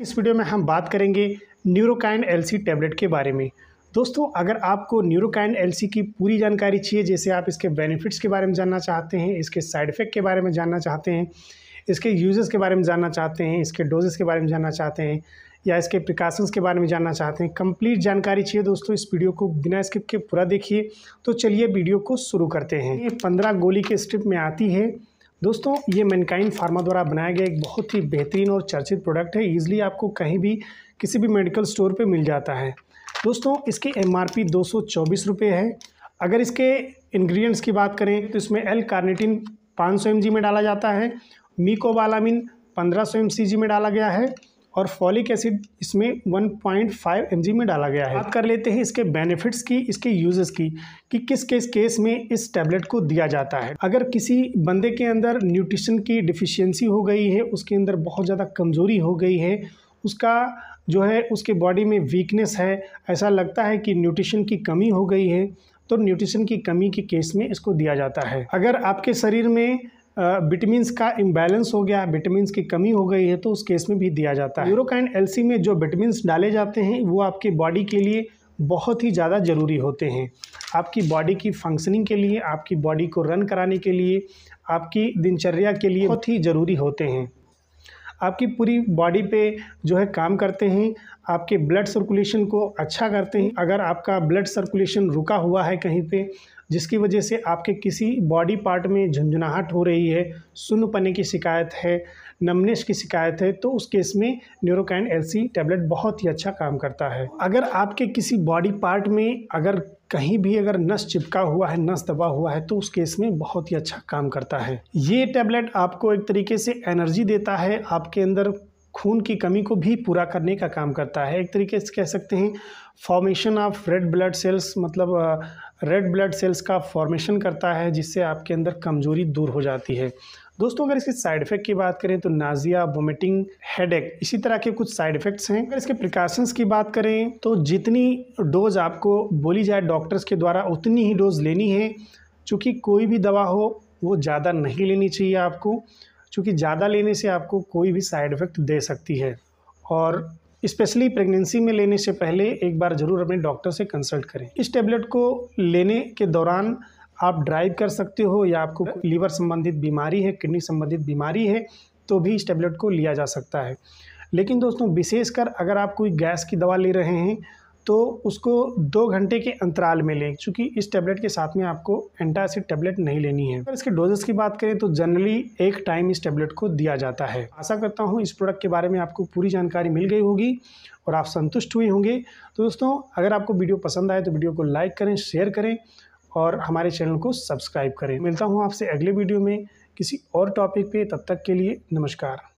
इस वीडियो में हम बात करेंगे न्यूरोकाइन एलसी टैबलेट के बारे में। दोस्तों, अगर आपको न्यूरोकाइन एलसी की पूरी जानकारी चाहिए, जैसे आप इसके बेनिफिट्स के बारे में जानना चाहते हैं, इसके साइड इफ़ेक्ट के बारे में जानना चाहते हैं, इसके यूजेस के बारे में जानना चाहते हैं, इसके डोजेस के बारे में जानना चाहते हैं, या इसके प्रिकॉशंस के बारे में जानना चाहते हैं कंप्लीट जानकारी चाहिए दोस्तों, इस वीडियो को बिना स्किप के पूरा देखिए। तो चलिए वीडियो को शुरू करते हैं। ये पंद्रह गोली के स्ट्रिप में आती है। दोस्तों, ये मैनकाइन फार्मा द्वारा बनाया गया एक बहुत ही बेहतरीन और चर्चित प्रोडक्ट है। ईज़िली आपको कहीं भी किसी भी मेडिकल स्टोर पे मिल जाता है। दोस्तों, इसकी एम आर पी है। अगर इसके इंग्रेडिएंट्स की बात करें तो इसमें एल कार्निटिन पाँच सौ में डाला जाता है। मीकोबालामिन पंद्रह सौ में डाला गया है। और फॉलिक एसिड इसमें 1.5 पॉइंट में डाला गया है। बात कर लेते हैं इसके बेनिफिट्स की इसके यूजेस की कि किस किस केस में इस टैबलेट को दिया जाता है। अगर किसी बंदे के अंदर न्यूट्रिशन की डिफिशियंसी हो गई है उसके अंदर बहुत ज़्यादा कमज़ोरी हो गई है उसका जो है उसके बॉडी में वीकनेस है ऐसा लगता है कि न्यूट्रिशन की कमी हो गई है तो न्यूट्रिशन की कमी के केस में इसको दिया जाता है। अगर आपके शरीर में विटामिन्स का इम्बैलेंस हो गया विटामिन्स की कमी हो गई है तो उस केस में भी दिया जाता है। यूरोकाइन एलसी में जो विटामिन्स डाले जाते हैं, वो आपकी बॉडी के लिए बहुत ही ज़्यादा ज़रूरी होते हैं। आपकी बॉडी की फंक्शनिंग के लिए, आपकी बॉडी को रन कराने के लिए, आपकी दिनचर्या के लिए बहुत ही ज़रूरी होते हैं। आपकी पूरी बॉडी पे जो है काम करते हैं, आपके ब्लड सर्कुलेशन को अच्छा करते हैं। अगर आपका ब्लड सर्कुलेशन रुका हुआ है कहीं पे, जिसकी वजह से आपके किसी बॉडी पार्ट में झुंझुनाहट हो रही है, सुन्न की शिकायत है नमनेश की शिकायत है तो उस केस में न्यूरोकैन एलसी टैबलेट बहुत ही अच्छा काम करता है। अगर आपके किसी बॉडी पार्ट में अगर कहीं भी अगर नस चिपका हुआ है, नस दबा हुआ है तो उस केस में बहुत ही अच्छा काम करता है। ये टैबलेट आपको एक तरीके से एनर्जी देता है, आपके अंदर खून की कमी को भी पूरा करने का काम करता है। एक तरीके से कह सकते हैं formation of red blood cells मतलब रेड ब्लड सेल्स का फॉर्मेशन करता है, जिससे आपके अंदर कमज़ोरी दूर हो जाती है। दोस्तों, अगर इसके साइड इफ़ेक्ट की बात करें तो नाजिया वोमिटिंग हेडेक इसी तरह के कुछ साइड इफ़ेक्ट्स हैं। अगर इसके प्रिकॉशंस की बात करें तो जितनी डोज आपको बोली जाए डॉक्टर्स के द्वारा, उतनी ही डोज लेनी है। चूँकि कोई भी दवा हो, वो ज़्यादा नहीं लेनी चाहिए आपको, चूँकि ज़्यादा लेने से आपको कोई भी साइड इफ़ेक्ट दे सकती है। और स्पेशली प्रेगनेंसी में लेने से पहले एक बार ज़रूर अपने डॉक्टर से कंसल्ट करें। इस टेबलेट को लेने के दौरान आप ड्राइव कर सकते हो या आपको लीवर संबंधित बीमारी है, किडनी संबंधित बीमारी है तो भी इस टेबलेट को लिया जा सकता है। लेकिन दोस्तों, विशेषकर अगर आप कोई गैस की दवा ले रहे हैं तो उसको दो घंटे के अंतराल में लें, क्योंकि इस टैबलेट के साथ में आपको एंटासिड टैबलेट नहीं लेनी है। अगर इसके डोजेस की बात करें तो जनरली एक टाइम इस टैबलेट को दिया जाता है। आशा करता हूँ इस प्रोडक्ट के बारे में आपको पूरी जानकारी मिल गई होगी और आप संतुष्ट हुए होंगे। तो दोस्तों, अगर आपको वीडियो पसंद आए तो वीडियो को लाइक करें शेयर करें और हमारे चैनल को सब्सक्राइब करें। मिलता हूँ आपसे अगले वीडियो में किसी और टॉपिक पे, तब तक के लिए नमस्कार।